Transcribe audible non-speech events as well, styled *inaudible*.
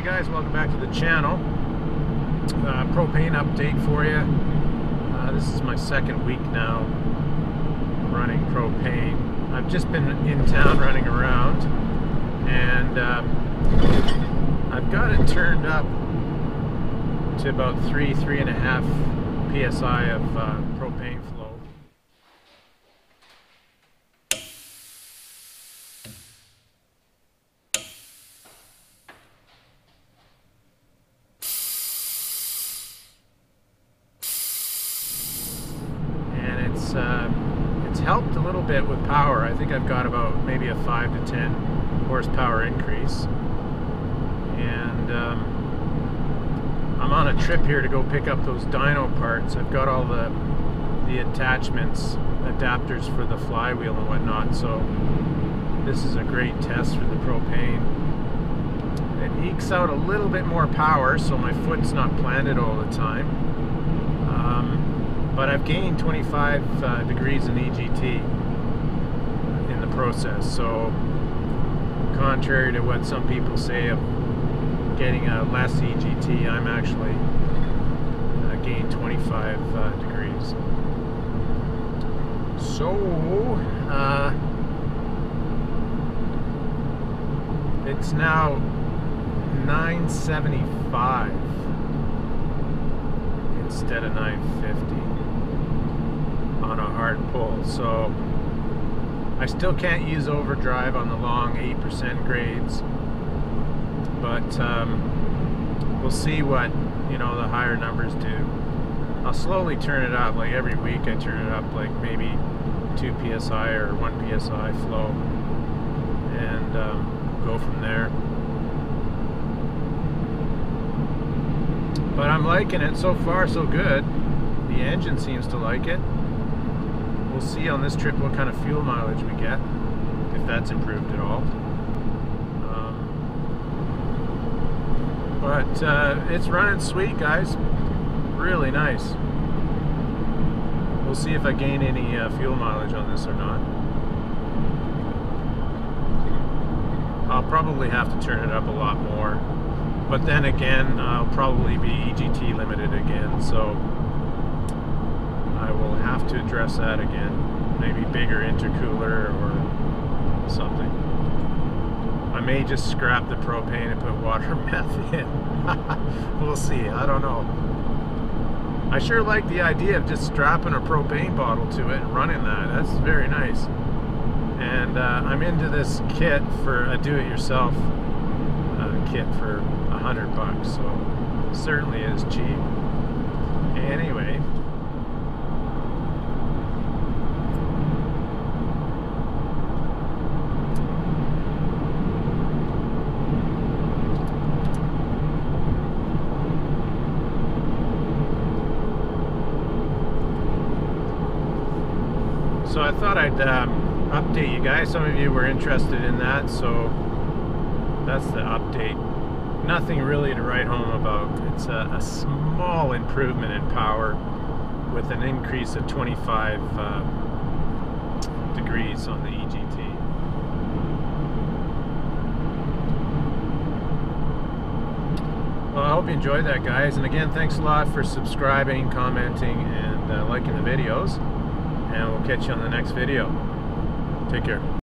Hey guys, welcome back to the channel. Uh, propane update for you. Uh, this is my second week now running propane. I've just been in town running around and uh, I've got it turned up to about three, three and a half psi of uh, propane flow. and it's uh, it's helped a little bit with power. I think I've got about maybe a five to ten horsepower increase, and um, I'm on a trip here to go pick up those dyno parts. I've got all the the attachments, adapters for the flywheel and whatnot. So this is a great test for the propane. It ekes out a little bit more power, so my foot's not planted all the time. Um, but I've gained 25 uh, degrees in EGT in the process. So, contrary to what some people say of getting a less EGT, I'm actually uh, gained 25 uh, degrees. So, uh, it's now 975 instead of 950 on a hard pull. So I still can't use overdrive on the long 8% grades, but um, we'll see what you know the higher numbers do. I'll slowly turn it up. Like every week, I turn it up like maybe 2 psi or 1 psi flow, and um, go from there. But I'm liking it so far, so good. The engine seems to like it. We'll see on this trip what kind of fuel mileage we get, if that's improved at all. Um, but uh, it's running sweet, guys. Really nice. We'll see if I gain any uh, fuel mileage on this or not. I'll probably have to turn it up a lot more but then again I'll probably be EGT limited again so I will have to address that again. Maybe bigger intercooler or something. I may just scrap the propane and put water *laughs* meth in. *laughs* We'll see. I don't know. I sure like the idea of just strapping a propane bottle to it and running that. That's very nice. And uh, I'm into this kit for a do-it-yourself uh, kit for a hundred bucks, so certainly is cheap. Anyway. So I thought I'd um, update you guys. Some of you were interested in that, so that's the update nothing really to write home about. It's a, a small improvement in power with an increase of 25 uh, degrees on the EGT. Well, I hope you enjoyed that, guys. And again, thanks a lot for subscribing, commenting, and uh, liking the videos. And we'll catch you on the next video. Take care.